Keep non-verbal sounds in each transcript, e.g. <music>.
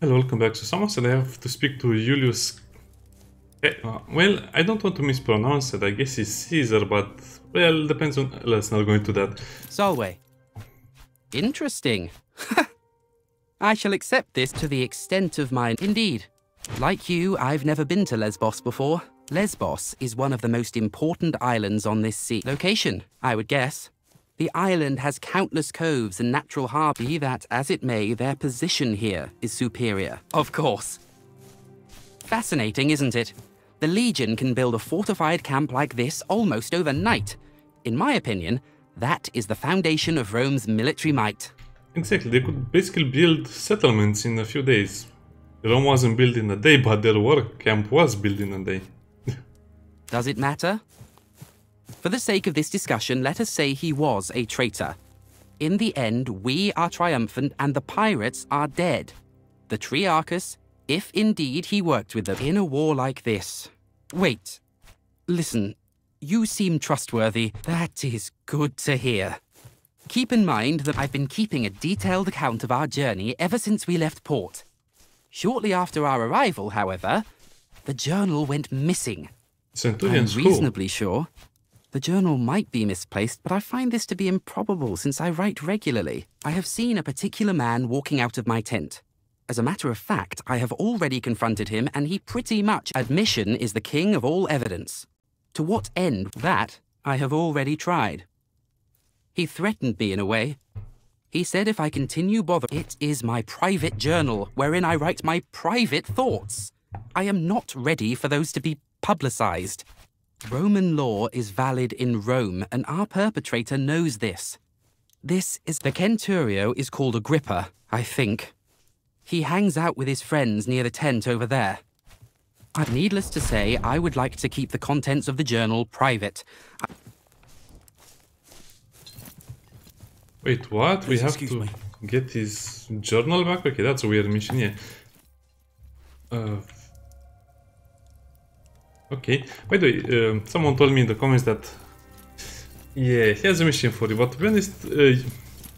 Hello, welcome back. So someone said I have to speak to Julius. Eh, uh, well, I don't want to mispronounce it. I guess it's Caesar, but well, depends on. Let's not go into that. Salve. Interesting. <laughs> I shall accept this to the extent of my. Indeed. Like you, I've never been to Lesbos before. Lesbos is one of the most important islands on this sea. Location, I would guess. The island has countless coves and natural harbours. Be that as it may, their position here is superior. Of course. Fascinating, isn't it? The Legion can build a fortified camp like this almost overnight. In my opinion, that is the foundation of Rome's military might. Exactly, they could basically build settlements in a few days. Rome wasn't built in a day, but their war camp was built in a day. <laughs> Does it matter? For the sake of this discussion, let us say he was a traitor. In the end, we are triumphant and the pirates are dead. The Triarchus, if indeed he worked with them in a war like this. Wait. Listen, you seem trustworthy. That is good to hear. Keep in mind that I've been keeping a detailed account of our journey ever since we left port. Shortly after our arrival, however, the journal went missing. Centurion's I'm reasonably sure the journal might be misplaced, but I find this to be improbable since I write regularly. I have seen a particular man walking out of my tent. As a matter of fact, I have already confronted him, and he pretty much admission is the king of all evidence. To what end? That I have already tried. He threatened me in a way. He said if I continue bother, it is my private journal wherein I write my private thoughts. I am not ready for those to be publicized. Roman law is valid in Rome, and our perpetrator knows this. This is the Centurio is called Agrippa, I think. He hangs out with his friends near the tent over there. Needless to say, I would like to keep the contents of the journal private. Wait, what? Please we have to me. get his journal back? Okay, that's a weird mission, yeah. Uh, okay. By the way, um, someone told me in the comments that yeah, he has a mission for you, but to be honest, uh,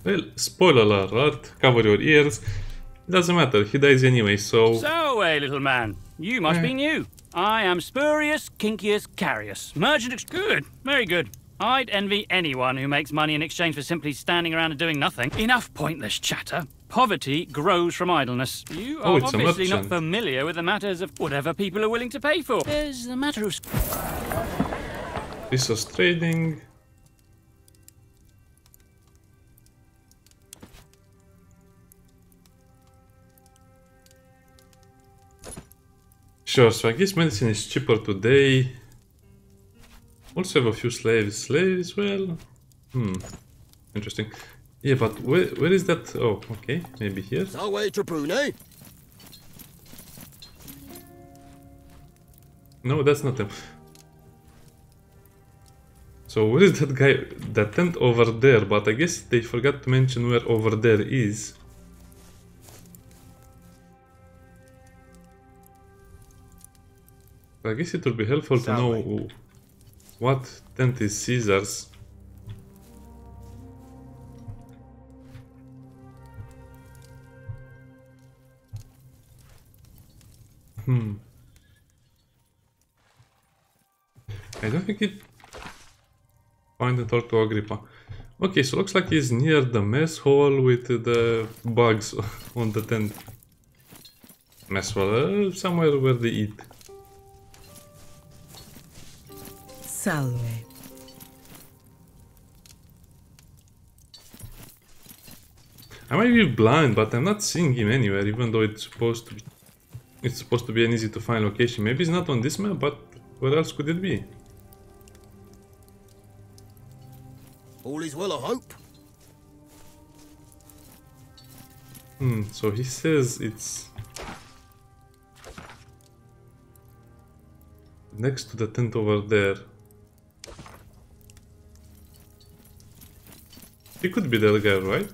well, spoiler alert, cover your ears. It doesn't matter, he dies anyway, so... So, eh, little man, you must be new. I am Spurius Kincius Carius, merchant. Ex- good, very good. I'd envy anyone who makes money in exchange for simply standing around and doing nothing. Enough pointless chatter. Poverty grows from idleness. You Oh, are a obviously not familiar with the matters of whatever people are willing to pay for. There's the matter of This was trading. Sure, so I guess medicine is cheaper today. Also have a few slaves. Slaves, well... Hmm. Interesting. Yeah, but where, where is that? Oh, okay. Maybe here. Salve Tribune. No, that's not him. So where is that guy? That tent over there, but I guess they forgot to mention where over there is. I guess it would be helpful to know what tent is Caesar's. Hmm. I don't think it find and talk to Agrippa. Okay, so looks like he's near the mess hall with the bugs <laughs> on the tent. Mess hall, uh, somewhere where they eat. Salve. I might be blind, but I'm not seeing him anywhere, even though it's supposed to be. It's supposed to be an easy to find location. Maybe it's not on this map, but where else could it be? All is well, I hope. Hmm, so he says it's next to the tent over there. He could be that guy, right?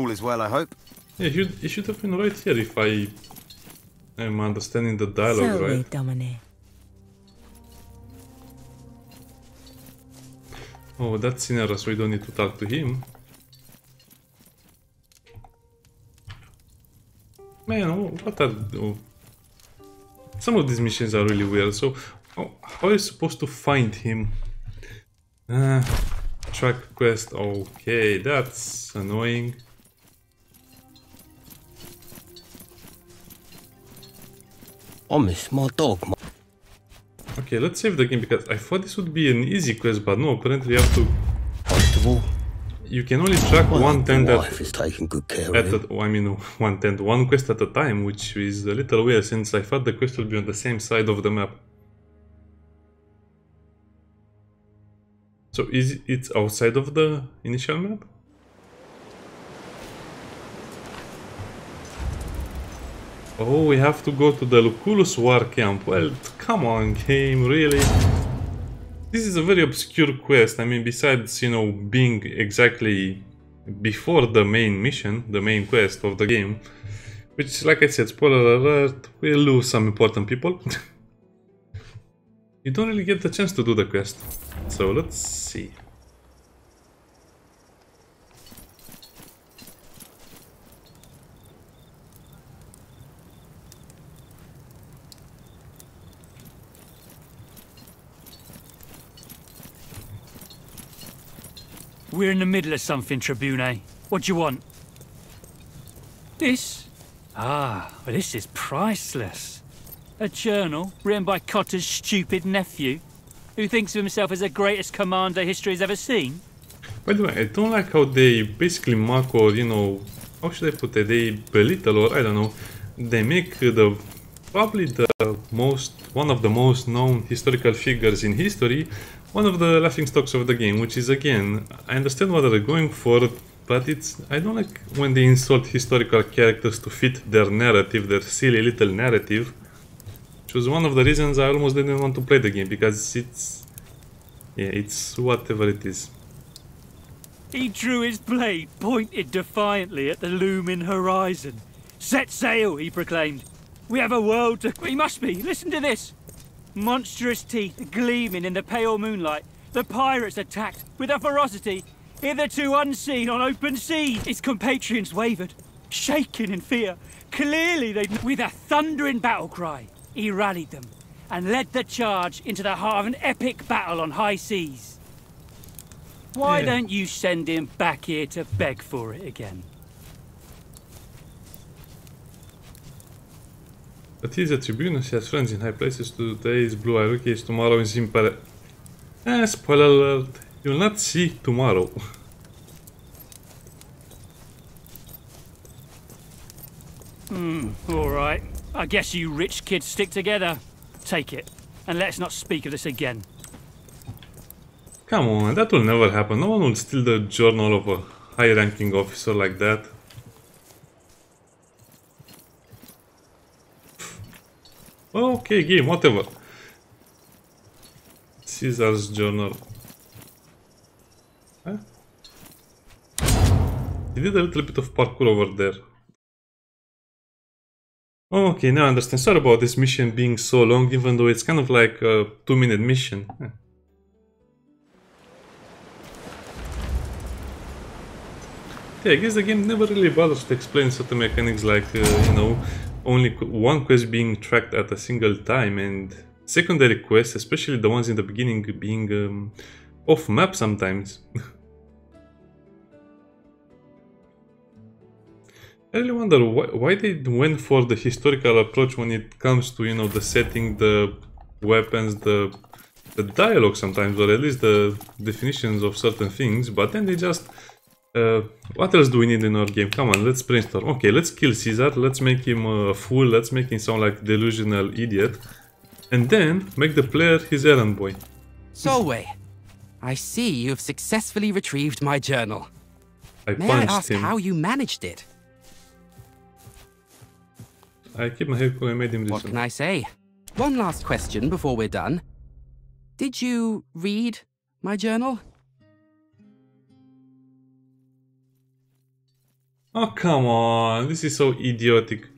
All is well, I hope. Yeah, he should, he should have been right here if I am understanding the dialogue Salve, right. Domine. Oh, that's Syneros, so we don't need to talk to him. Man, what are... Oh. Some of these missions are really weird, so... Oh, how are you supposed to find him? Uh, track quest, okay, that's annoying. I miss my dog. My Okay, let's save the game because I thought this would be an easy quest, but no, apparently you have to... First of all, You can only track well, one tent at, is taking good care at of a, I mean, <laughs> one tent, one quest at a time, which is a little weird since I thought the quest would be on the same side of the map. So is it it's outside of the initial map? Oh, we have to go to the Lucullus War Camp. Well, come on, game, really? This is a very obscure quest. I mean, besides, you know, being exactly before the main mission, the main quest of the game, which, like I said, spoiler alert, will lose some important people. <laughs> you don't really get the chance to do the quest. So let's see. We're in the middle of something, Tribune. What do you want? This? Ah, well, this is priceless. A journal written by Cotta's stupid nephew, who thinks of himself as the greatest commander history has ever seen. By the way, I don't like how they basically mock or, you know, how should I put it? They belittle or I don't know. They make the probably the most one of the most known historical figures in history one of the laughing stocks of the game, which is again, I understand what they're going for, but it's I don't like when they insult historical characters to fit their narrative, their silly little narrative. Which was one of the reasons I almost didn't want to play the game because it's yeah, it's whatever it is. He drew his blade, pointed defiantly at the looming horizon. Set sail, he proclaimed. We have a world to... We must be. Listen to this. Monstrous teeth gleaming in the pale moonlight. The pirates attacked with a ferocity hitherto unseen on open sea. His compatriots wavered, shaking in fear. Clearly, they. With a thundering battle cry, he rallied them and led the charge into the heart of an epic battle on high seas. Why Yeah. don't you send him back here to beg for it again? But he's a tribune, she has friends in high places. Today is Blue Eye Rookies, tomorrow is Imperial. Eh, spoiler alert, you'll not see tomorrow. <laughs> Hmm, All right. I guess you rich kids stick together. Take it. And let's not speak of this again. Come on, that will never happen. No one will steal the journal of a high ranking officer like that. Okay, game, whatever. Caesar's journal. Huh? He did a little bit of parkour over there. Okay, now I understand. Sorry about this mission being so long, even though it's kind of like a two minute mission. Huh. Yeah, I guess the game never really bothers to explain certain mechanics like, uh, you know, only one quest being tracked at a single time and secondary quests, especially the ones in the beginning, being um, off map sometimes. <laughs> I really wonder why, why they went for the historical approach when it comes to, you know, the setting, the weapons, the the dialogue sometimes, or at least the definitions of certain things, but then they just uh, what else do we need in our game? Come on, let's brainstorm. Okay, let's kill Caesar. Let's make him a fool. Let's make him sound like delusional idiot. And then make the player his errand boy. Salve, I see you have successfully retrieved my journal. I May I ask him. how you managed it? I keep my head cool. I made him What can I say? One last question before we're done. Did you read my journal? Oh, come on, this is so idiotic.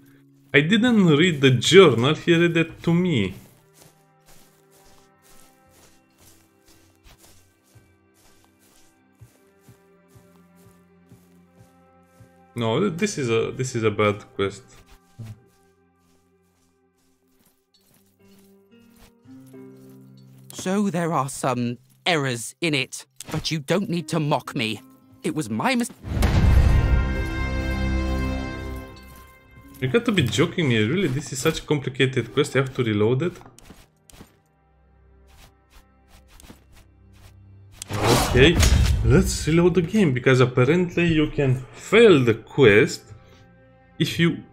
I didn't read the journal, he read it to me. No, this is a this is a bad quest. So there are some errors in it, but you don't need to mock me. It was my mistake. You got to be joking me, really? This is such a complicated quest, you have to reload it? Okay, let's reload the game, because apparently you can fail the quest if you...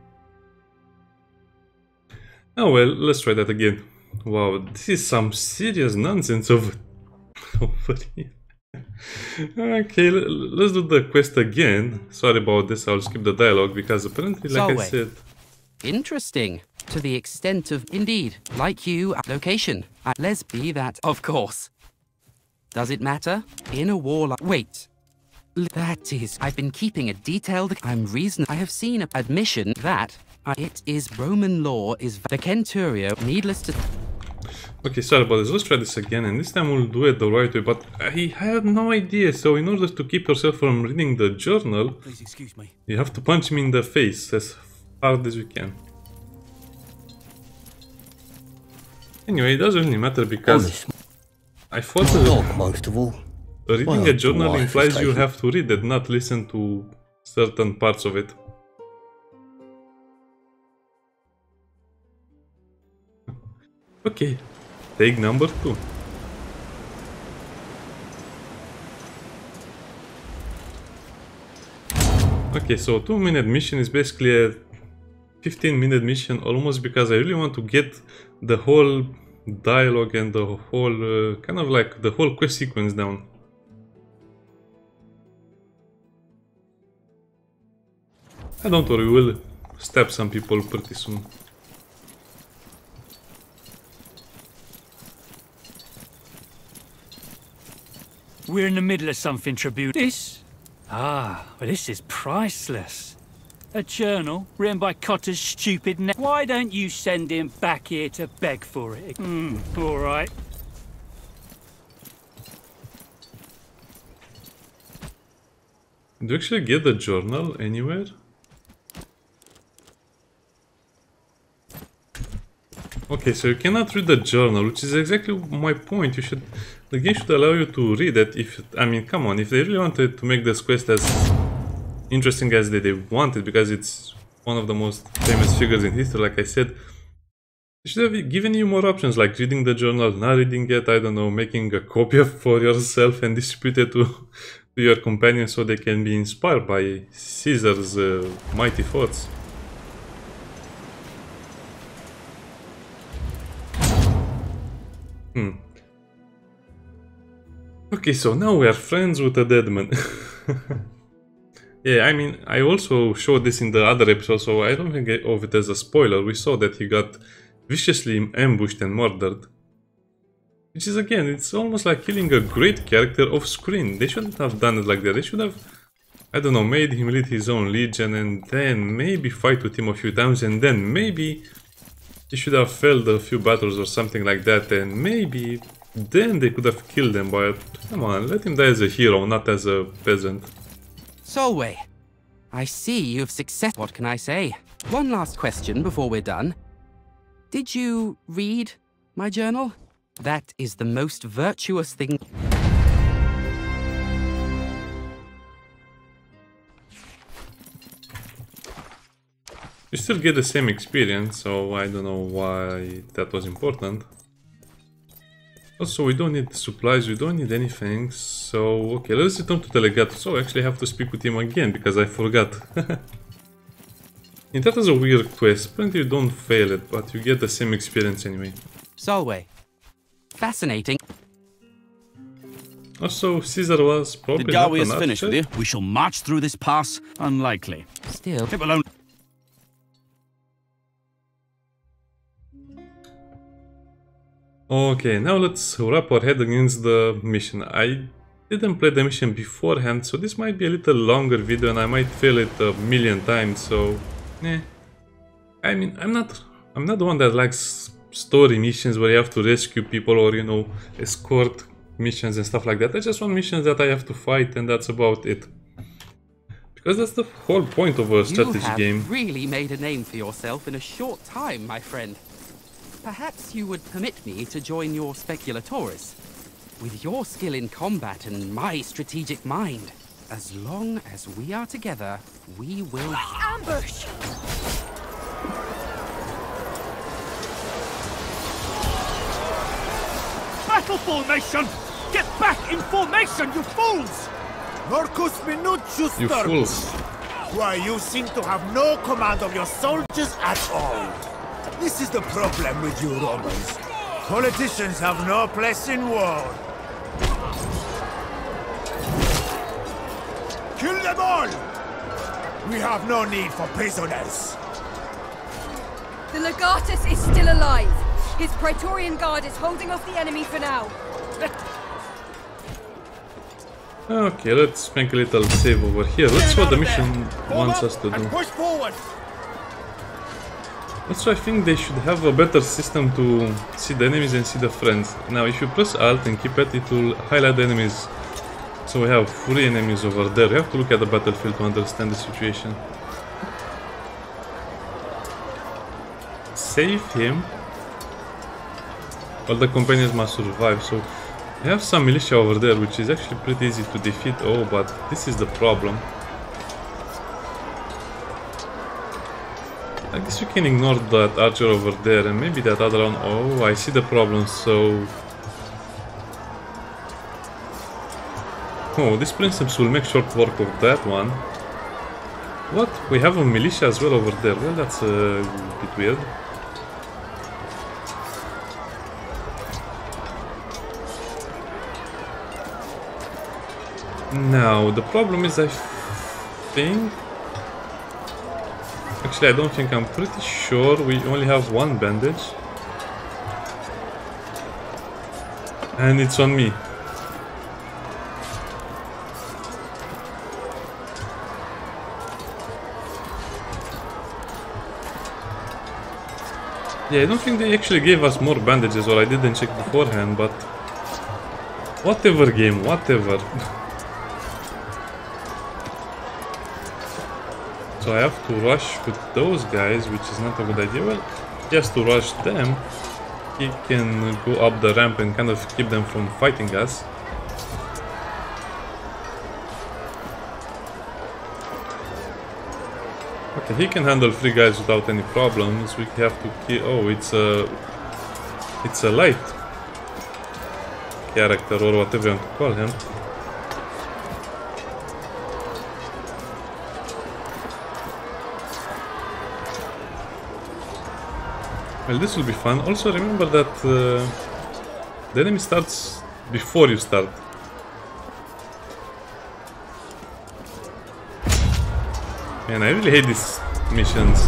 Oh well, let's try that again. Wow, this is some serious nonsense over, <laughs> over here. <laughs> okay, let's do the quest again. Sorry about this, I'll skip the dialogue because apparently, like I said, Interesting. To the extent of, indeed, like you, uh, location. At Lesby, that, of course. Does it matter? In a war like. Wait. That is. I've been keeping a detailed. I'm reason. I have seen admission that. uh, it is Roman law is the Centurio. Needless to. Okay, sorry about this. Let's try this again, and this time we'll do it the right way. But I had no idea. So in order to keep yourself from reading the journal, Please excuse me. you have to punch him in the face as hard as you can. Anyway, it doesn't really matter because I thought that dog most of all. reading Well, a journal implies you have to read it, not listen to certain parts of it. Okay, take number two. Okay, so two minute mission is basically a 15 minute mission almost because I really want to get the whole dialogue and the whole uh, kind of like the whole quest sequence down. I don't worry, we'll stab some people pretty soon. We're in the middle of something, Tribune. This? Ah, well, this is priceless. A journal written by Cotta's stupid ne- Why don't you send him back here to beg for it? Hmm, all right. Do you actually get the journal anywhere? Okay, so you cannot read the journal, which is exactly my point. You should, the game should allow you to read it. If I mean, come on, if they really wanted to make this quest as interesting as they, they wanted, because it's one of the most famous figures in history, like I said, they should have given you more options, like reading the journal, not reading it. I don't know, making a copy <laughs> for yourself and distribute it to <laughs> to your companions so they can be inspired by Caesar's uh, mighty thoughts. Hmm. Okay, so now we are friends with a dead man. <laughs> yeah, I mean, I also showed this in the other episode, so I don't think of it as a spoiler. We saw that he got viciously ambushed and murdered. Which is again, it's almost like killing a great character off screen. They shouldn't have done it like that. They should have, I don't know, made him lead his own legion and then maybe fight with him a few times and then maybe he should have failed a few battles or something like that and maybe then they could have killed him. But come on, let him die as a hero, not as a peasant. Salve. I see you've success. What can I say? One last question before we're done. Did you read my journal? That is the most virtuous thing. You still get the same experience, so I don't know why that was important. Oh, also, we don't need supplies, we don't need anything, so... Okay, let's return to Delegato. So I actually have to speak with him again, because I forgot. <laughs> and that is a weird quest. Apparently you don't fail it, but you get the same experience anyway. Salve. Fascinating. Oh, also, Caesar was probably Did not Garwius an finish with you? We shall march through this pass. Unlikely. Still. It will only... Okay, now let's wrap our head against the mission. I didn't play the mission beforehand, so this might be a little longer video and I might fail it a million times, so... Eh. I mean, I'm not... I'm not the one that likes story missions where you have to rescue people or, you know, escort missions and stuff like that. I just want missions that I have to fight and that's about it. Because that's the whole point of a strategy You have game. really made a name for yourself in a short time, my friend. Perhaps you would permit me to join your speculatores. With your skill in combat and my strategic mind, as long as we are together, we will. Ambush! Battle formation! Get back in formation, you fools! Marcus Minucius You fools. Why, you seem to have no command of your soldiers at all. This is the problem with you Romans. Politicians have no place in war. Kill them all! We have no need for prisoners. The Legatus is still alive. His Praetorian Guard is holding off the enemy for now. Okay, let's make a little save over here. Let's see what the mission wants us to do. push forward! Also, I think they should have a better system to see the enemies and see the friends. Now, if you press Alt and keep it, it will highlight the enemies. So we have three enemies over there. You have to look at the battlefield to understand the situation. Save him. All the companions must survive, so we have some militia over there, which is actually pretty easy to defeat. Oh, but this is the problem. I guess you can ignore that archer over there and maybe that other one. Oh, I see the problem, so... Oh, these princess will make short work of that one. What? We have a militia as well over there. Well, that's a bit weird. Now, the problem is I think Actually, I don't think I'm pretty sure we only have one bandage. And it's on me. Yeah, I don't think they actually gave us more bandages or I didn't check beforehand, but... Whatever game, whatever. <laughs> So I have to rush with those guys, which is not a good idea. Well, just to rush them, he can go up the ramp and kind of keep them from fighting us. Okay, he can handle three guys without any problems. We have to kill. Oh, it's a, it's a light character or whatever you want to call him. Well, this will be fun. Also, remember that uh, the enemy starts before you start. Man, I really hate these missions.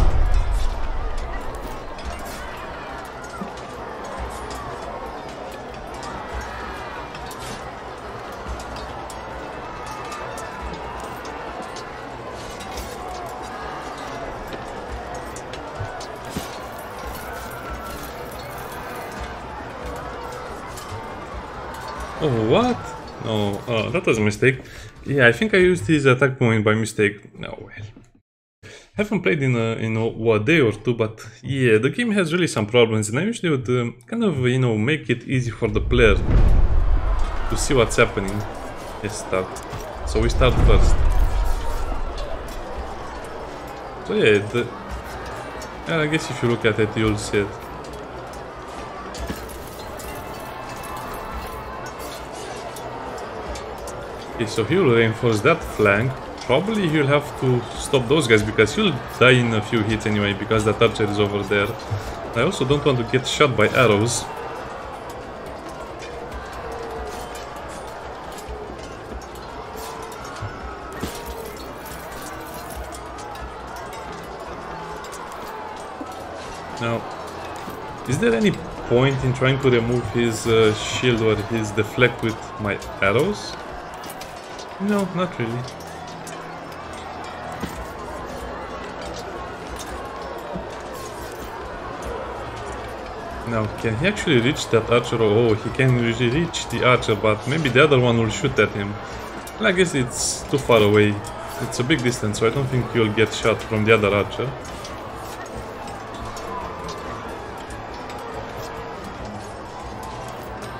That was a mistake. Yeah, I think I used his attack point by mistake. No, well. Haven't played in a, in a, a day or two, but yeah, the game has really some problems, and I usually would um, kind of, you know, make it easy for the player to see what's happening. Let's start. So we start first. So yeah, the, I guess if you look at it, you'll see it. Okay, so he will reinforce that flank. Probably he'll have to stop those guys because he'll die in a few hits anyway because that archer is over there. I also don't want to get shot by arrows. Now, is there any point in trying to remove his uh, shield or his deflect with my arrows? No, not really. Now, can he actually reach that archer? Oh, oh he can reach the archer, but maybe the other one will shoot at him. I guess it's too far away It's a big distance, so I don't think you'll get shot from the other archer.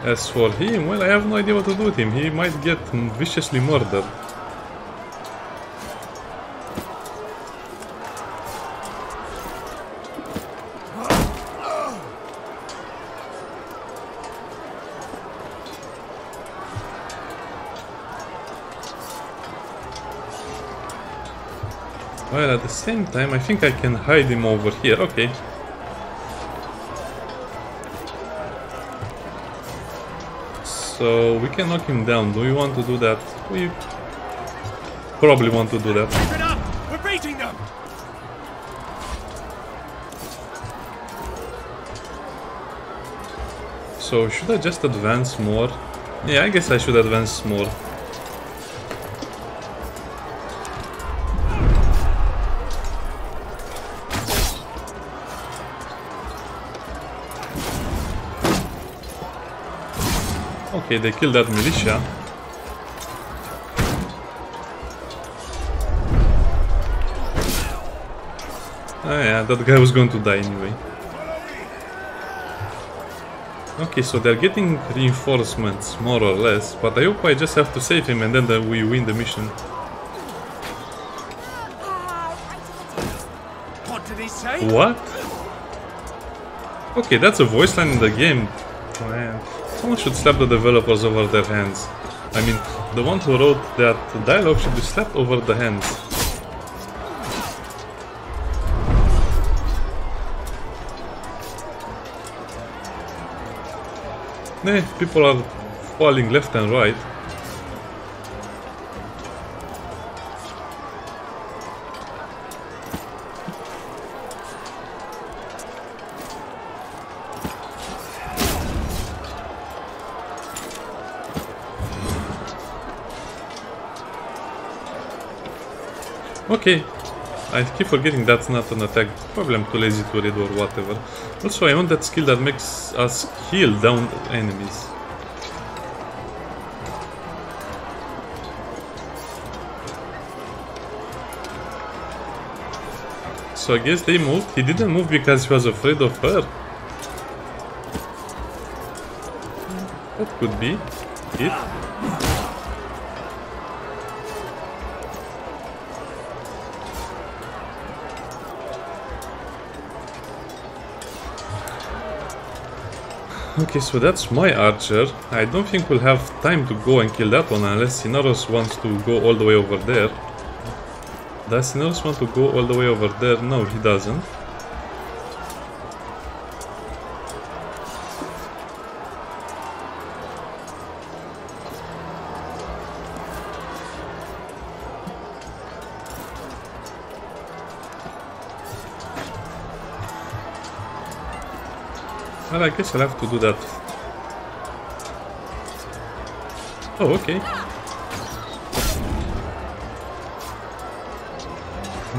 As for him, well, I have no idea what to do with him. He might get viciously murdered. Well, at the same time, I think I can hide him over here. Okay. So we can knock him down. Do we want to do that? We probably want to do that. Keep it up! We're beating them! So should I just advance more? Yeah, I guess I should advance more. Okay, they killed that militia. Oh yeah, that guy was going to die anyway. Okay, so they're getting reinforcements, more or less, but I hope I just have to save him and then we win the mission. What did he say? What? Okay, that's a voice line in the game. Oh, Man, someone should slap the developers over their hands. I mean, the one who wrote that dialogue should be slapped over the hands. Eh, people are falling left and right. I keep forgetting that's not an attack. Probably I'm too lazy to read or whatever. Also, I want that skill that makes us heal down enemies. So I guess they moved. He didn't move because he was afraid of her. That could be it. Okay, so that's my archer. I don't think we'll have time to go and kill that one unless Syneros wants to go all the way over there. Does Syneros want to go all the way over there? No, he doesn't. Guess I'll have to do that. Oh, okay.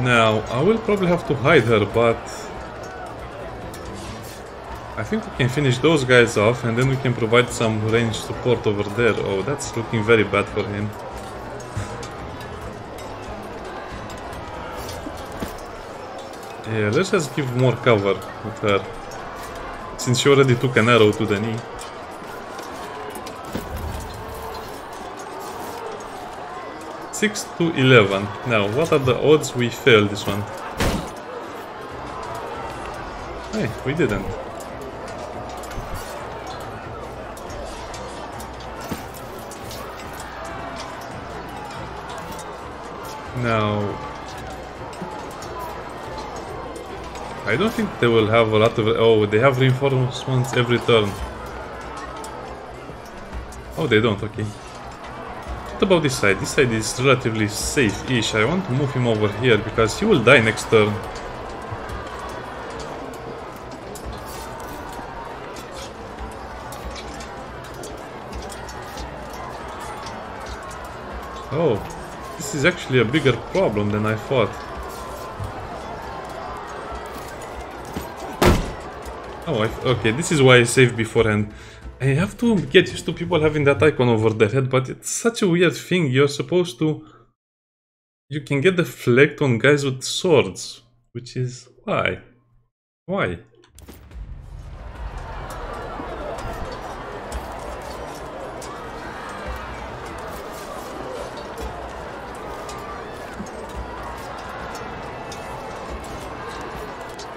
Now, I will probably have to hide her, but... I think we can finish those guys off, and then we can provide some range support over there. Oh, that's looking very bad for him. <laughs> Yeah, let's just give more cover with her. Since you already took an arrow to the knee. Six to eleven. Now, what are the odds we fail this one? Hey, we didn't. I don't think they will have a lot of... Oh, they have reinforcements every turn. Oh, they don't, okay. What about this side? This side is relatively safe-ish. I want to move him over here because he will die next turn. Oh, this is actually a bigger problem than I thought. Oh, okay, this is why I saved beforehand. I have to get used to people having that icon over their head, but it's such a weird thing. You're supposed to you can get deflect on guys with swords, which is why? Why?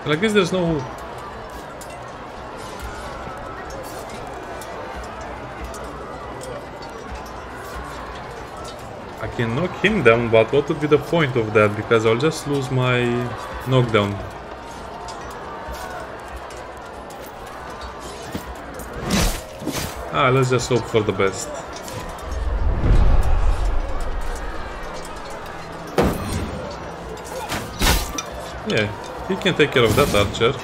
Well, I guess there's no can knock him down, but what would be the point of that? Because I'll just lose my knockdown. Ah, let's just hope for the best. Yeah, he can take care of that archer.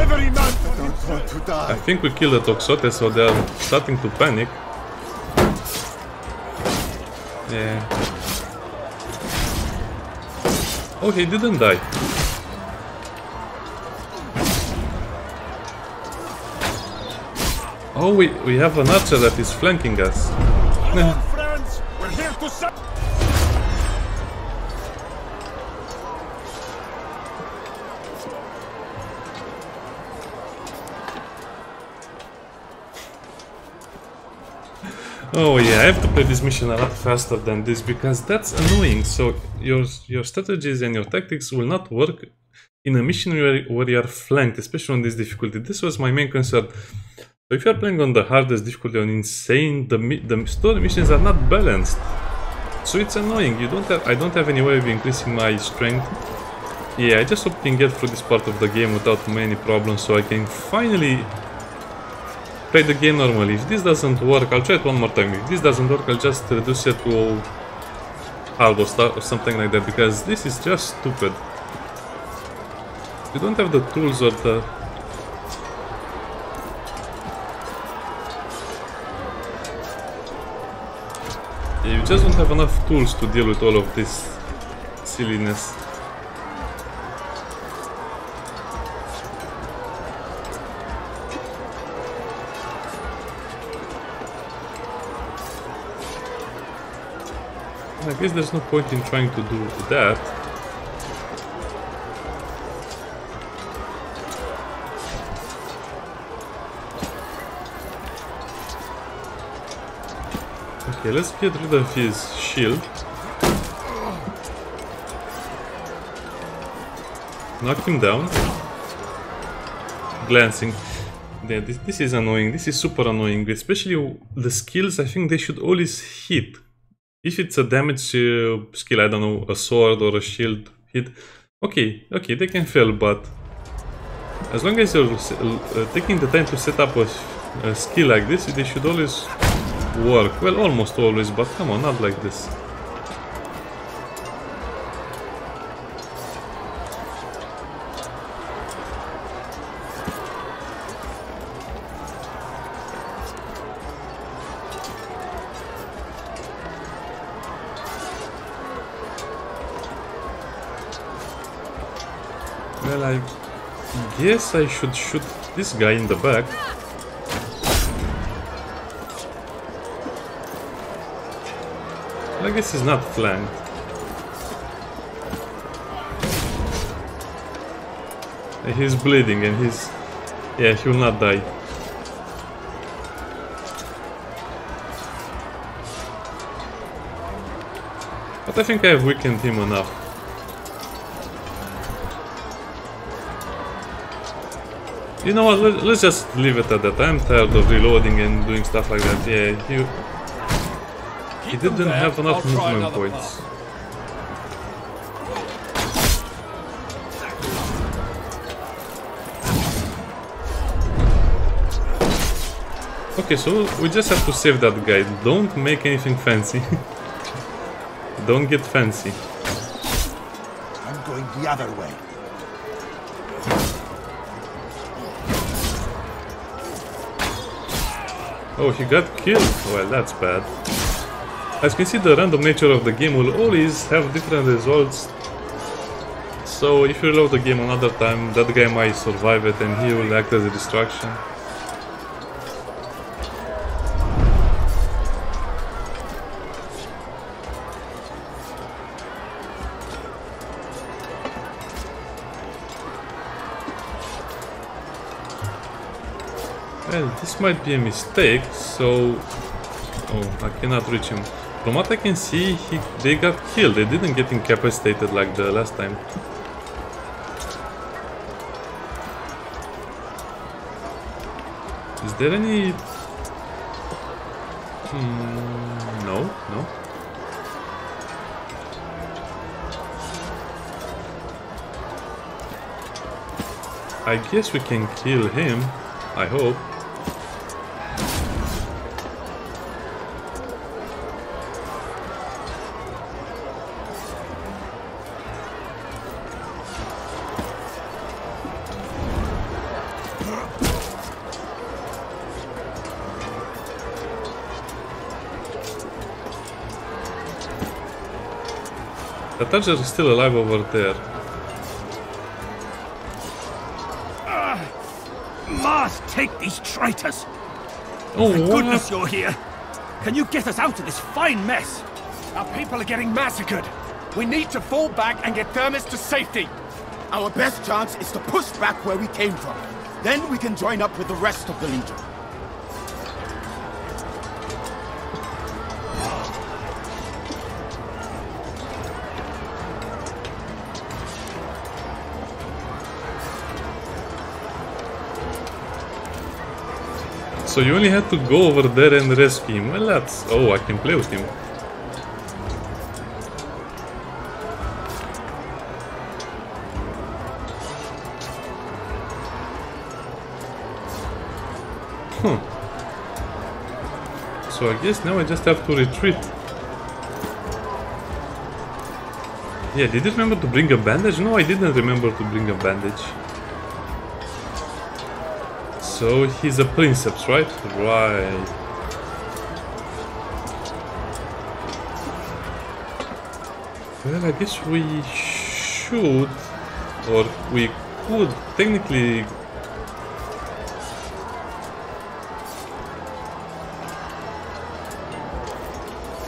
Every man don't want to die. I think we killed the Toxote, so they are starting to panic. Yeah. Oh, he didn't die. Oh, we, we have an archer that is flanking us. Play this mission a lot faster than this because that's annoying. So your your strategies and your tactics will not work in a mission where, where you are flanked, especially on this difficulty. This was my main concern. So if you are playing on the hardest difficulty on insane, the the story missions are not balanced. So it's annoying. You don't have I don't have any way of increasing my strength. Yeah, I just hope I can get through this part of the game without many problems so I can finally play the game normally. If this doesn't work, I'll try it one more time. If this doesn't work, I'll just reduce it to hard or, or something like that because this is just stupid. You don't have the tools or the... You just don't have enough tools to deal with all of this silliness. I guess there's no point in trying to do that. Okay, let's get rid of his shield. Knock him down. Glancing. Yeah, this, this is annoying. This is super annoying. Especially the skills, I think they should always hit. If it's a damage uh, skill, I don't know, a sword or a shield hit, okay, okay, they can fail, but as long as you're uh, taking the time to set up a, a skill like this, they should always work. Well, almost always, but come on, not like this. Well, I guess I should shoot this guy in the back. I guess he's not flanked. He's bleeding and he's... Yeah, he will not die. But I think I have weakened him enough. You know what, let, us just leave it at that. I'm tired of reloading and doing stuff like that. Yeah, he, he didn't have enough movement points. Okay, so we just have to save that guy. Don't make anything fancy. <laughs> Don't get fancy. I'm going the other way. Oh, he got killed. Well, that's bad. As you can see, the random nature of the game will always have different results. So if you reload the game another time, that guy might survive it and he will act as a distraction. Might be a mistake, so... Oh, I cannot reach him. From what I can see, he, they got killed. They didn't get incapacitated like the last time. Is there any... Hmm, no, no. I guess we can kill him. I hope. The Targer is still alive over there. Ah, Mars, take these traitors! Oh, Thank what? goodness you're here! Can you get us out of this fine mess? Our people are getting massacred. We need to fall back and get Thermus to safety. Our best chance is to push back where we came from. Then we can join up with the rest of the Legion. So you only had to go over there and rescue him. Well, that's... Oh, I can play with him. Huh. So I guess now I just have to retreat. Yeah, did you remember to bring a bandage? No, I didn't remember to bring a bandage. So he's a princeps, right? Right. Well, I guess we should, or we could technically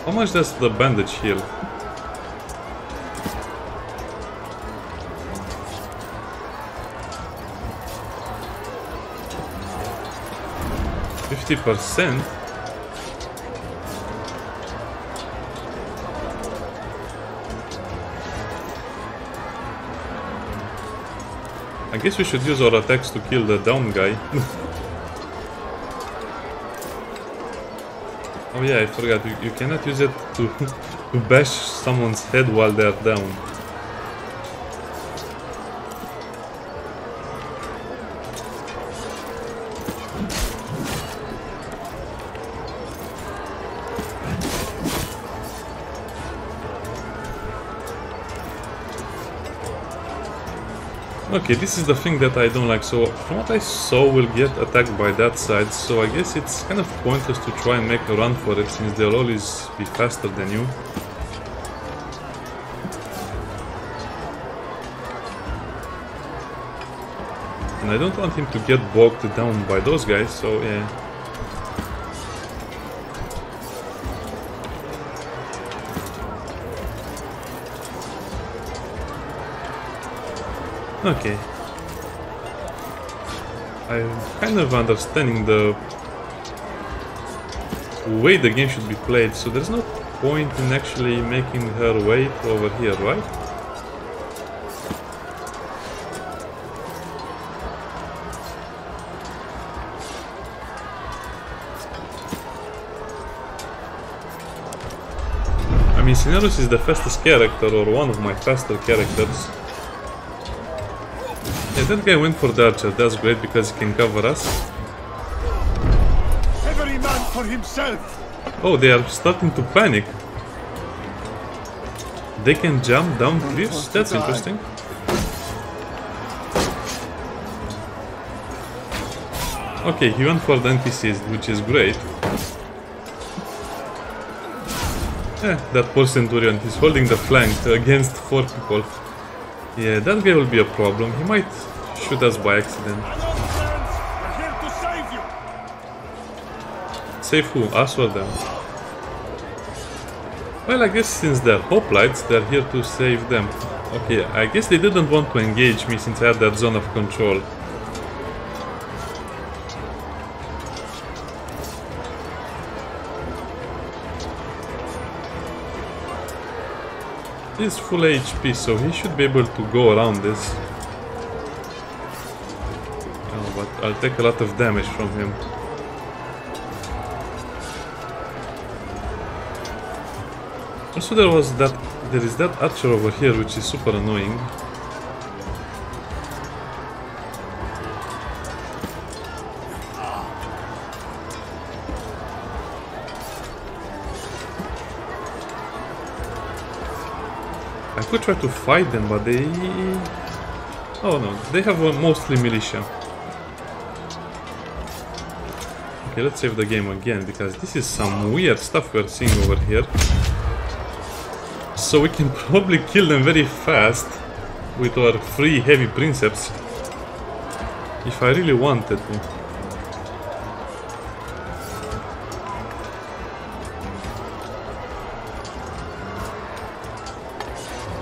How much does the bandage heal? Fifty percent. I guess we should use our attacks to kill the down guy. <laughs> oh yeah, I forgot. You, you cannot use it to, <laughs> to bash someone's head while they're down. Okay, this is the thing that I don't like. So, from what I saw, we'll get attacked by that side. So, I guess it's kind of pointless to try and make a run for it, since they'll always be faster than you. And I don't want him to get bogged down by those guys, so yeah. Okay. I'm kind of understanding the way the game should be played, so there's no point in actually making her wait over here, right? I mean, Syneros is the fastest character, or one of my faster characters. That guy went for the archer. That's great because he can cover us. Every man for himself! Oh, they are starting to panic. They can jump down cliffs? That's interesting. Okay, he went for the NPCs, which is great. Eh, that poor Centurion, he's holding the flank against four people. Yeah, that guy will be a problem. He might shoot us by accident. Save who? Us or them? Well, I guess since they're hoplites, they're here to save them. Okay, I guess they didn't want to engage me since I had that zone of control. He's full HP, so he should be able to go around this. I'll take a lot of damage from him. Also there was that there is that archer over here which is super annoying. I could try to fight them, but they... Oh no, they have mostly militia. Okay, let's save the game again, because this is some weird stuff we're seeing over here. So we can <laughs> probably kill them very fast with our free heavy princeps. If I really wanted to.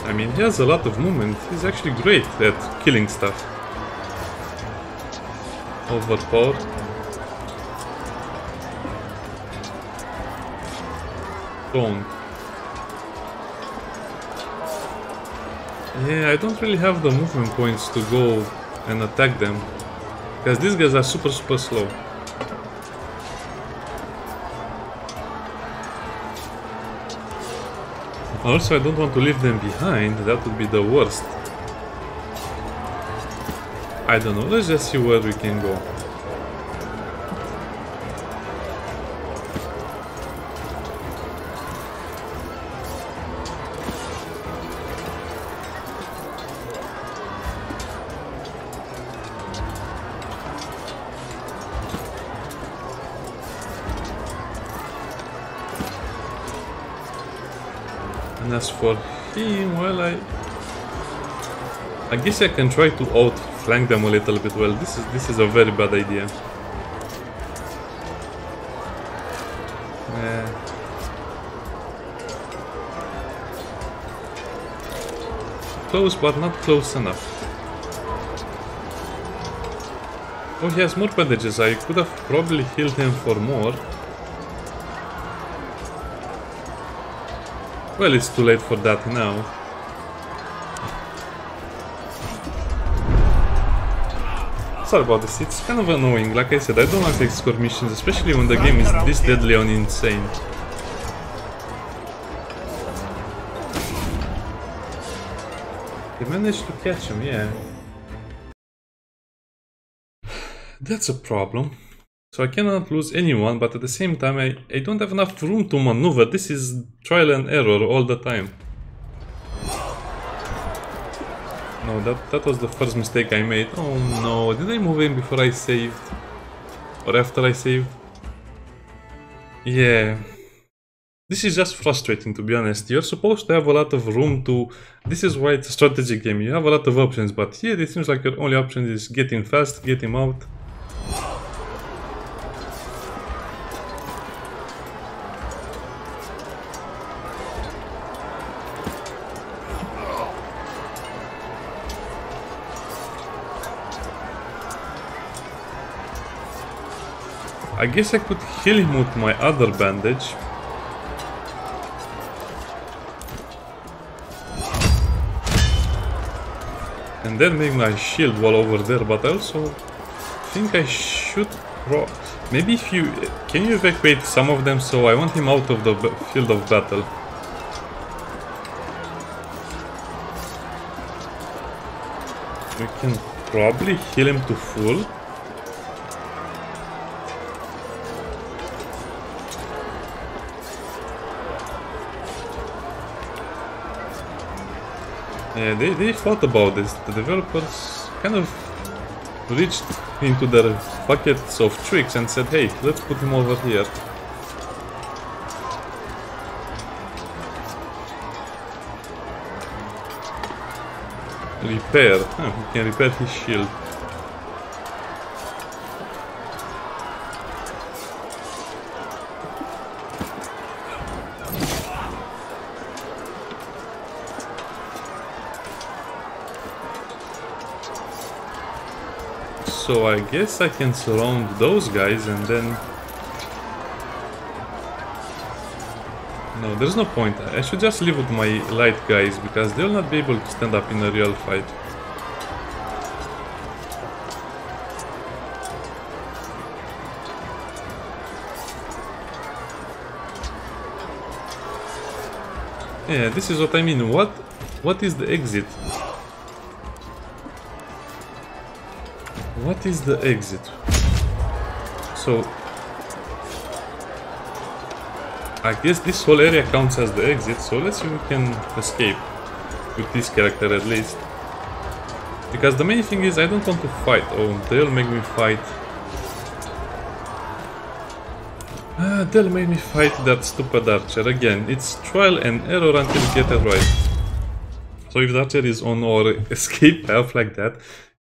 I mean, he has a lot of movement. He's actually great at killing stuff. Overpower. Don't. Yeah, I don't really have the movement points to go and attack them. Because these guys are super super slow. Also, I don't want to leave them behind, that would be the worst. I don't know, let's just see where we can go. I I can try to outflank them a little bit. Well, this is this is a very bad idea. Yeah. Close, but not close enough. Oh, he has more bandages. I could have probably healed him for more. Well, it's too late for that now. Sorry about this, it's kind of annoying. Like I said, I don't like to take missions, especially when the game is this deadly and insane. They managed to catch him, yeah. That's a problem. So I cannot lose anyone, but at the same time I, I don't have enough room to maneuver. This is trial and error all the time. No, that, that was the first mistake I made. Oh no, did I move in before I saved? Or after I saved? Yeah. This is just frustrating to be honest. You're supposed to have a lot of room to... This is why it's a strategy game. You have a lot of options, but here it seems like your only option is get him fast, get him out. I guess I could heal him with my other bandage. And then make my shield wall over there, but I also think I should. Maybe if you... Can you evacuate some of them so I want him out of the field of battle? We can probably heal him to full. Yeah, they, they thought about this. The developers kind of reached into their buckets of tricks and said, hey, let's put him over here. Repair. He can repair his shield. So I guess I can surround those guys and then No, there's no point. I should just leave with my light guys because they'll not be able to stand up in a real fight. Yeah, this is what I mean. What what is the exit? What is the exit? So I guess this whole area counts as the exit, so let's see if we can escape with this character at least. Because the main thing is I don't want to fight. Oh, they'll make me fight. Ah, they'll make me fight that stupid archer again. It's trial and error until you get it right. So if the archer is on or <laughs> escape path like that,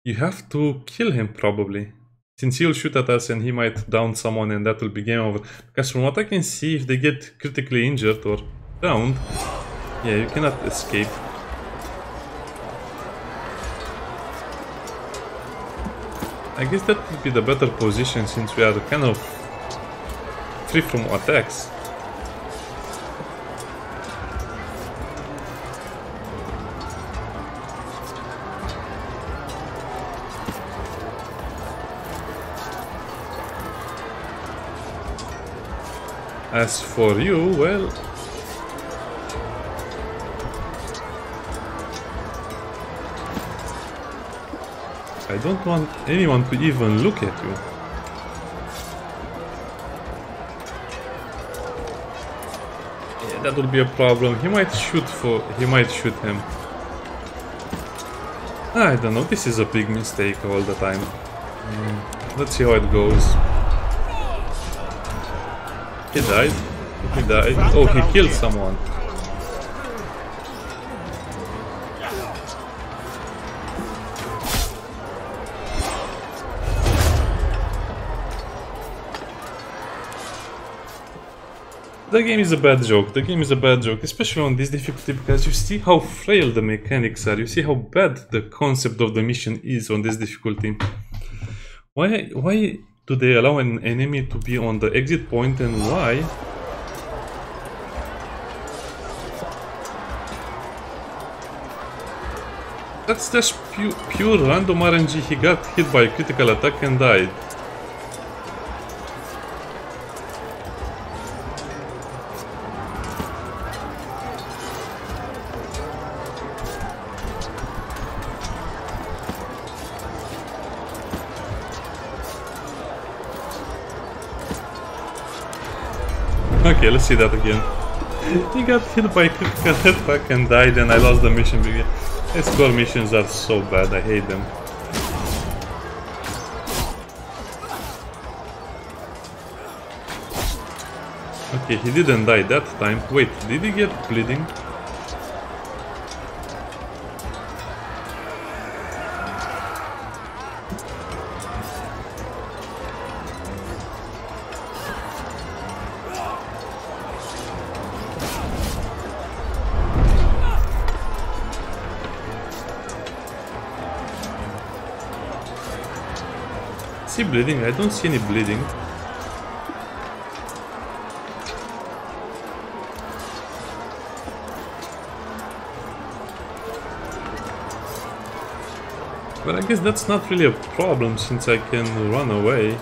you have to kill him probably. Since he'll shoot at us and he might down someone and that will be game over. Because from what I can see, if they get critically injured or downed, yeah, you cannot escape. I guess that would be the better position since we are kind of free from attacks. As for you, well... I don't want anyone to even look at you. Yeah, that would be a problem. He might shoot for... he might shoot him. I don't know, this is a big mistake all the time. Mm, let's see how it goes. He died. He died. Oh, he killed someone. The game is a bad joke. The game is a bad joke, especially on this difficulty because you see how frail the mechanics are. You see how bad the concept of the mission is on this difficulty. Why why do they allow an enemy to be on the exit point and why? That's just pure, pure random RNG. He got hit by a critical attack and died. See that again. he got hit by a attack and died and I lost the mission again. These core missions are so bad, I hate them. Okay, he didn't die that time. Wait, did he get bleeding? See bleeding? I don't see any bleeding. But I guess that's not really a problem since I can run away.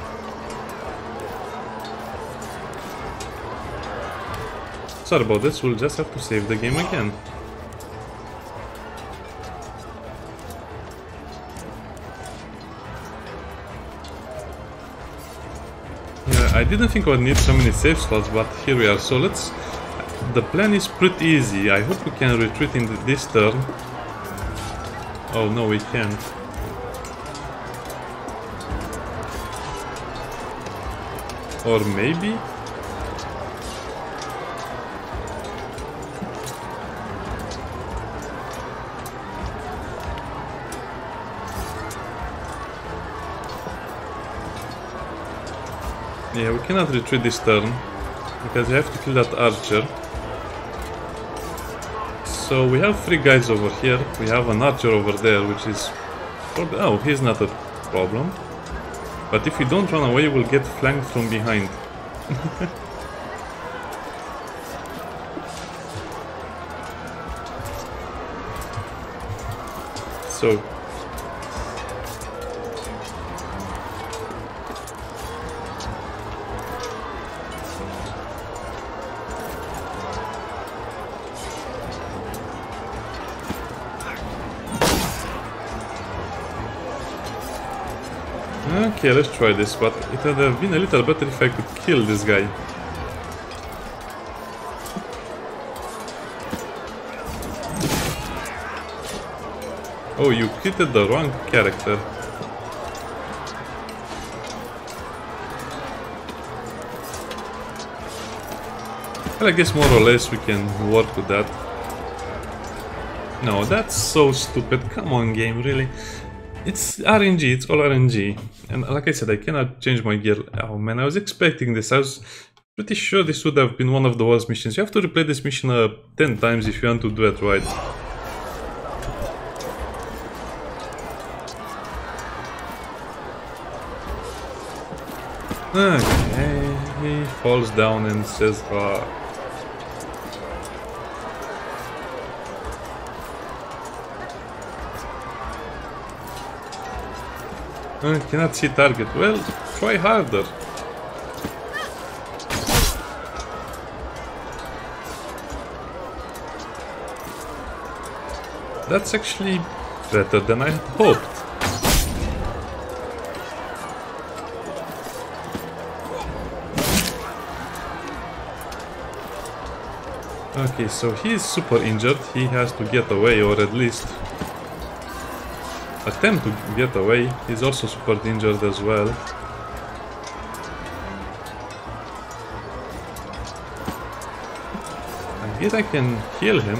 Sorry about this, we'll just have to save the game again. Didn't think I would need so many save slots, but here we are. So let's... The plan is pretty easy. I hope we can retreat in this turn. Oh no, we can't. Or maybe? cannot retreat this turn because you have to kill that archer. So we have three guys over here. We have an archer over there, which is... Oh, oh he's not a problem. But if you don't run away, you will get flanked from behind. <laughs> so, Okay, let's try this, but it would have uh, been a little better if I could kill this guy. Oh, you created the wrong character. Well, I guess more or less we can work with that. No, that's so stupid. Come on, game, really. It's RNG, it's all RNG. And like I said, I cannot change my gear. Oh man, I was expecting this. I was pretty sure this would have been one of the worst missions. You have to replay this mission uh, 10 times if you want to do it right. Okay, he falls down and says, uh, cannot see target. Well, try harder. That's actually better than I hoped. Okay, so he is super injured. He has to get away, or at least attempt to get away. He's also super injured as well. I guess I can heal him.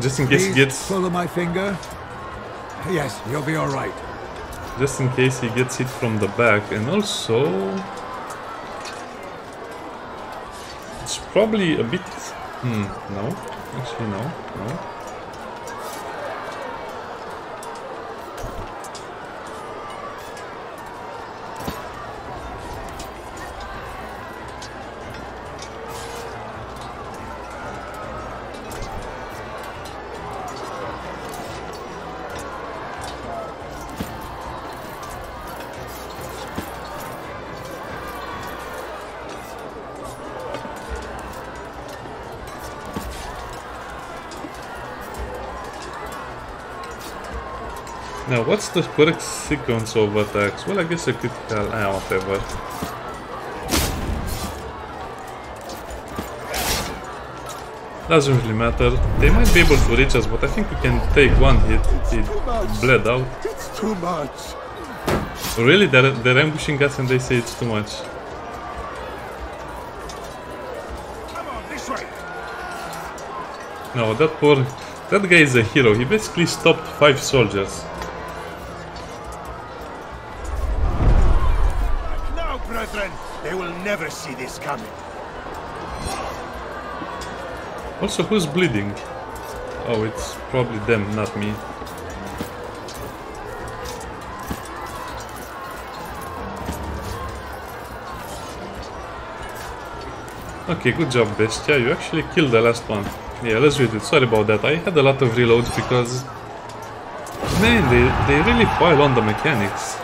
Just in case he gets... follow my finger. Yes, you'll be alright. Just in case he gets hit from the back. And also... It's probably a bit... Hmm, no. Actually, no. No. What's the correct sequence of attacks? Well, I guess a critical... Ah, whatever. Doesn't really matter. They might be able to reach us, but I think we can take one hit. He bled out. It's too much. Really? They're, they're ambushing us and they say it's too much. Come on, this way. No, that poor... That guy is a hero. He basically stopped five soldiers. Also, who's bleeding? Oh, it's probably them, not me. Okay, good job, Bestia. You actually killed the last one. Yeah, let's read it. Sorry about that. I had a lot of reloads because... Man, they, they really pile on the mechanics.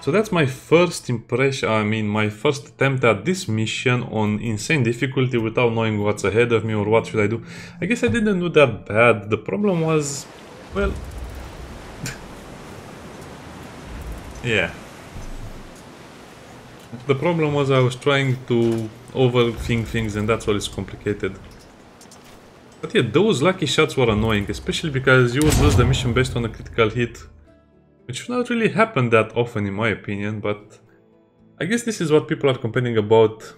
So that's my first impression, I mean my first attempt at this mission on insane difficulty without knowing what's ahead of me or what should I do. I guess I didn't do that bad. The problem was, well... <laughs> yeah. The problem was I was trying to overthink things and that's what is complicated. But yeah, those lucky shots were annoying, especially because you would lose the mission based on a critical hit. Which should not really happen that often in my opinion, but I guess this is what people are complaining about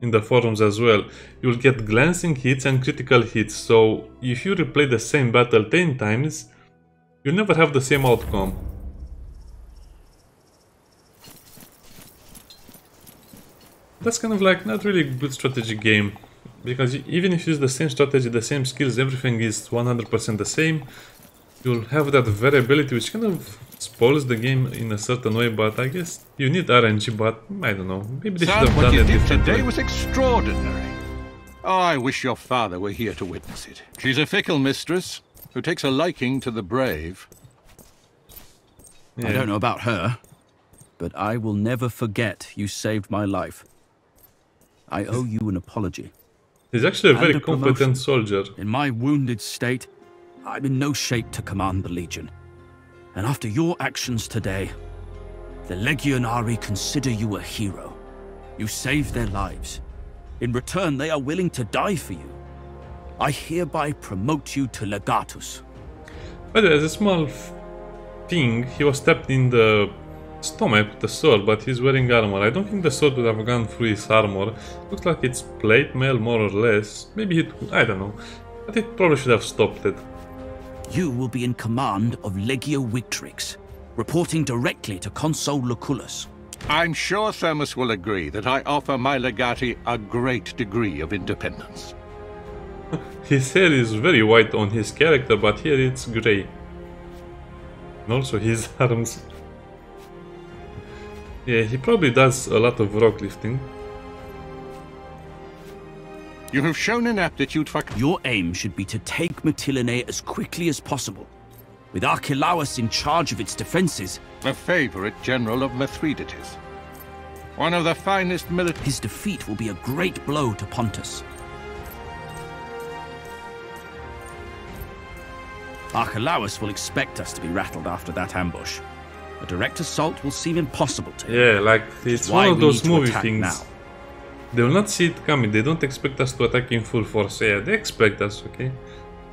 in the forums as well. You'll get glancing hits and critical hits, so if you replay the same battle 10 times, you'll never have the same outcome. That's kind of like not really good strategy game, because even if you use the same strategy, the same skills, everything is 100% the same, you'll have that variability which kind of spoils the game in a certain way, but I guess you need RNG, but I don't know. Maybe they should Son, have what done you it did differently. today was extraordinary. Oh, I wish your father were here to witness it. She's a fickle mistress who takes a liking to the brave. I don't know about her, but I will never forget you saved my life. I owe you an apology. He's actually a very a competent promotion. soldier. In my wounded state, I'm in no shape to command the Legion. And after your actions today, the Legionari consider you a hero. You saved their lives. In return, they are willing to die for you. I hereby promote you to Legatus. By the way, as a small thing, he was stabbed in the stomach with the sword, but he's wearing armor. I don't think the sword would have gone through his armor. Looks like it's plate mail, more or less. Maybe it, I don't know. But it probably should have stopped it. You will be in command of Legio Victrix, reporting directly to Consul Lucullus. I'm sure Thermus will agree that I offer my legati a great degree of independence. <laughs> His hair is very white on his character, but here it's grey. And also his <laughs> arms. Yeah, he probably does a lot of rock lifting. You have shown an aptitude for... Your aim should be to take Mytilene as quickly as possible. With Archelaus in charge of its defenses, A favorite general of Mithridates. One of the finest military... his defeat will be a great blow to Pontus. Archelaus will expect us to be rattled after that ambush. A direct assault will seem impossible to him. Yeah, like it's one of those movie things. now. They will not see it coming. They don't expect us to attack in full force. Yeah, they expect us, okay?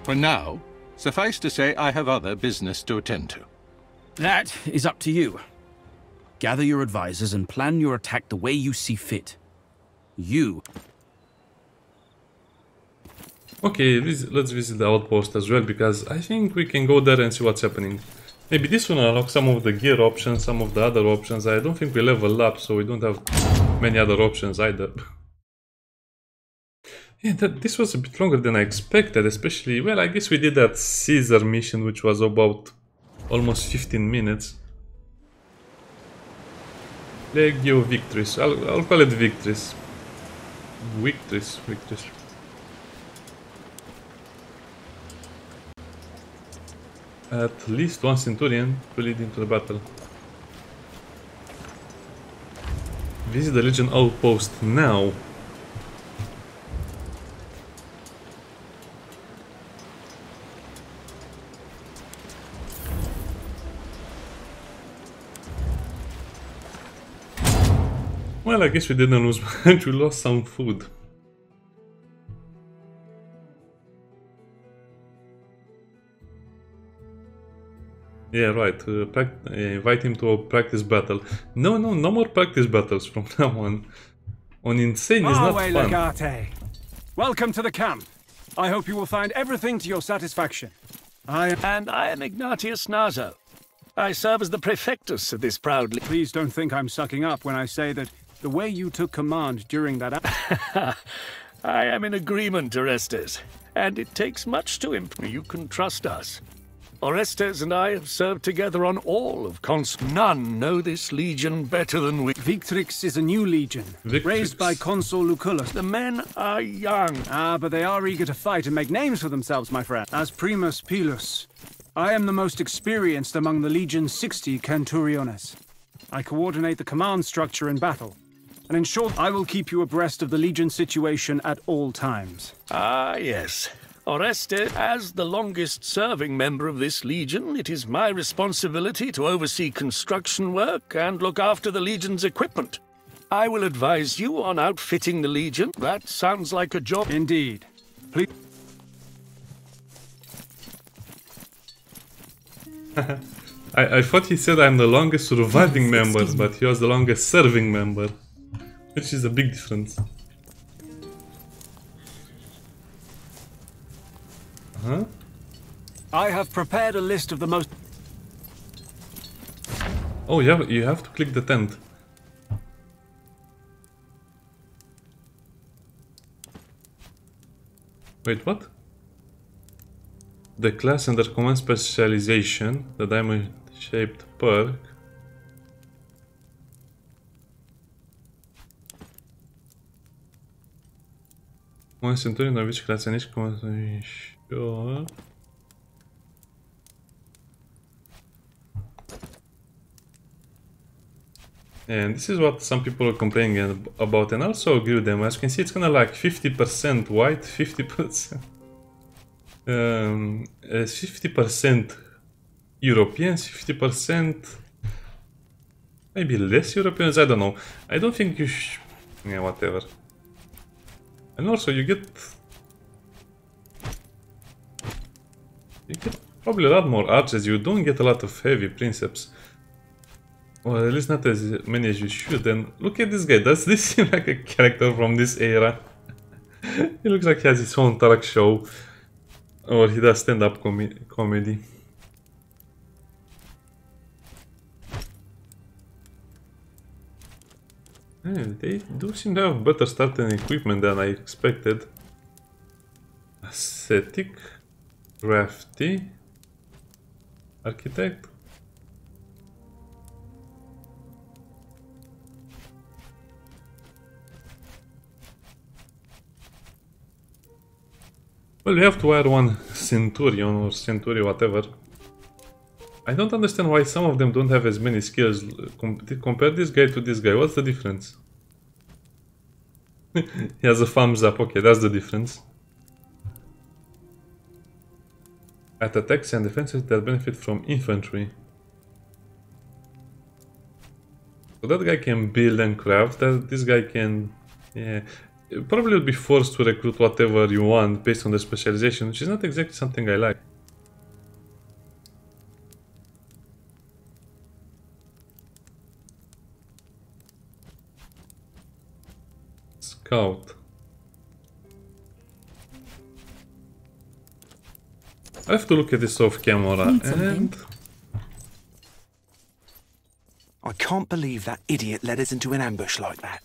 For now, suffice to say I have other business to attend to. That is up to you. Gather your advisors and plan your attack the way you see fit. You Okay, let's visit the outpost as well because I think we can go there and see what's happening. Maybe this will unlock some of the gear options, some of the other options. I don't think we level up, so we don't have many other options either. yeah, that, this was a bit longer than I expected, especially, well, I guess we did that Caesar mission, which was about almost 15 minutes. Legio Victories. I'll, I'll call it Victories. Victories, Victories. At least one Centurion to lead into the battle. Visit the Legion outpost now. Well, I guess we didn't lose <laughs> much, we lost some food. Yeah, right. Uh, uh, invite him to a practice battle. No, no, no more practice battles from <laughs> now on. On insane is not Away, fun. Legate. Welcome to the camp. I hope you will find everything to your satisfaction. I And I am Ignatius Nazo. I serve as the prefectus of this proudly... Please don't think I'm sucking up when I say that the way you took command during that... <laughs> I am in agreement, Orestes. And it takes much to imp... You can trust us. Orestes and I have served together on all of Cons... None know this legion better than we... Victrix is a new legion, Victrix. raised by Consul Lucullus. The men are young. Ah, but they are eager to fight and make names for themselves, my friend. As Primus Pilus, I am the most experienced among the Legion's 60 Centuriones. I coordinate the command structure in battle, and in short, I will keep you abreast of the Legion situation at all times. Ah, yes. Orestes, as the longest serving member of this legion, it is my responsibility to oversee construction work and look after the legion's equipment. I will advise you on outfitting the legion. That sounds like a job. Indeed. Please. <laughs> I, I thought he said I'm the longest surviving <laughs> member, but he was the longest serving member. Which is a big difference. Huh? I have prepared a list of the most. Oh, you have, you have to click the tent. Wait, what? The class under command specialization, the diamond Shaped perk. One centurion of which creaționist sure. And this is what some people are complaining about and also agree with them. As you can see, it's kind of like 50% white, 50% <laughs> um, 50% Europeans, 50% maybe less Europeans, I don't know. I don't think you should... Yeah, whatever. And also you get... You get probably a lot more arches. you don't get a lot of heavy princeps. Well, at least not as many as you should. And look at this guy. Does this seem like a character from this era? <laughs> he looks like he has his own talk show. Or he does stand-up com comedy. And they do seem to have better starting equipment than I expected. Aesthetic. Crafty. Architect. Well, we have to wear one Centurion or Century, whatever. I don't understand why some of them don't have as many skills. Com compare this guy to this guy. What's the difference? <laughs> he has a thumbs up. Okay, that's the difference. At attacks and defenses that benefit from infantry. So that guy can build and craft. That this guy can, yeah probably will be forced to recruit whatever you want based on the specialization, which is not exactly something I like. Scout. I have to look at this off camera and... I can't believe that idiot led us into an ambush like that.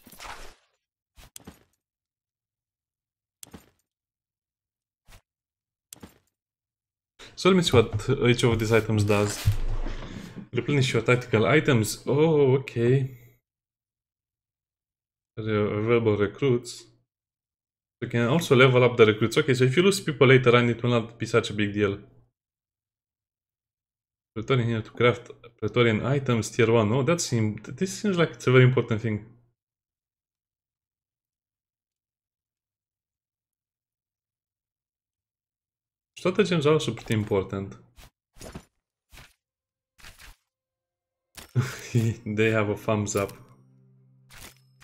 So let me see what each of these items does. Replenish your tactical items. Oh, okay. Available recruits. You can also level up the recruits. Okay, so if you lose people later on, it will not be such a big deal. Praetorian here to craft Praetorian items, tier 1. Oh, that seems, this seems like it's a very important thing. Stratagems are also pretty important. <laughs> they have a thumbs up.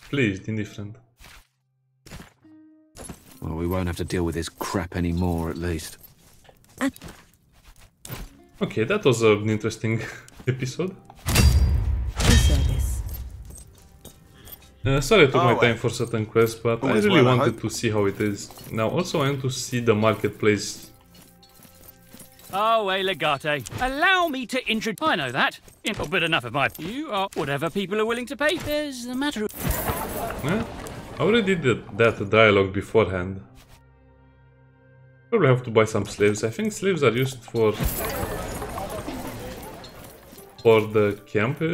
Pleased, indifferent. Well, we won't have to deal with this crap anymore, at least. Okay, that was an interesting <laughs> episode. Uh, sorry I took oh, my time for certain quests, but I really well, wanted I to see how it is. Now, also I want to see the marketplace Oh, hey, Legate. Allow me to introduce... I know that. In a bit enough of my... You are whatever people are willing to pay. There's the matter of... Yeah, I already did that dialogue beforehand. Probably have to buy some slaves. I think slaves are used for... For the camp uh,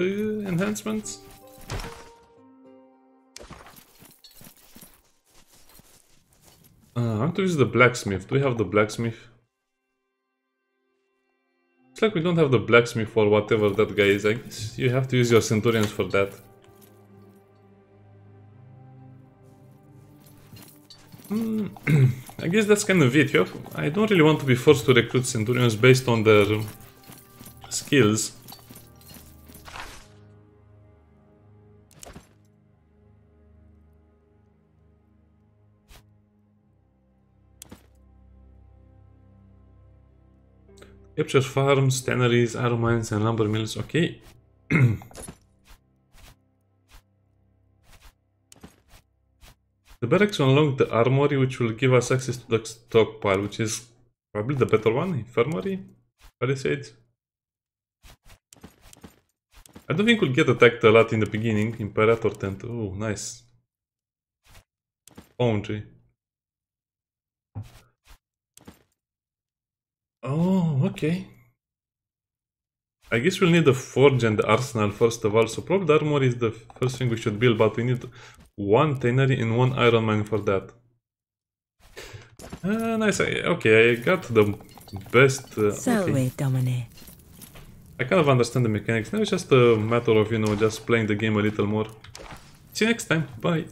enhancements. Uh, I want to use the blacksmith. Do we have the blacksmith? It's like we don't have the blacksmith for whatever that guy is. I guess you have to use your centurions for that. Mm, <clears throat> I guess that's kind of it. I don't really want to be forced to recruit centurions based on their skills. Capture farms, tanneries, iron mines and lumber mills. Okay. <clears throat> the barracks unlock the armory which will give us access to the stockpile which is probably the better one. Infirmary? Palisades? I don't think we'll get attacked a lot in the beginning. Imperator tent. Oh, nice. Foundry. Oh, okay. I guess we'll need the forge and the arsenal first of all, so probably the armor is the first thing we should build, but we need one tannery and one iron mine for that. Uh, nice, okay, I got the best... Uh, okay. Domine. I kind of understand the mechanics, now it's just a matter of, you know, just playing the game a little more. See you next time, bye!